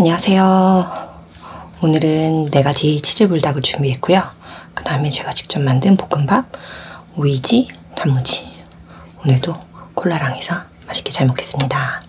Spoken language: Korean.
안녕하세요. 오늘은 네 가지 치즈 불닭을 준비했고요. 그 다음에 제가 직접 만든 볶음밥, 오이지, 단무지. 오늘도 콜라랑 해서 맛있게 잘 먹겠습니다.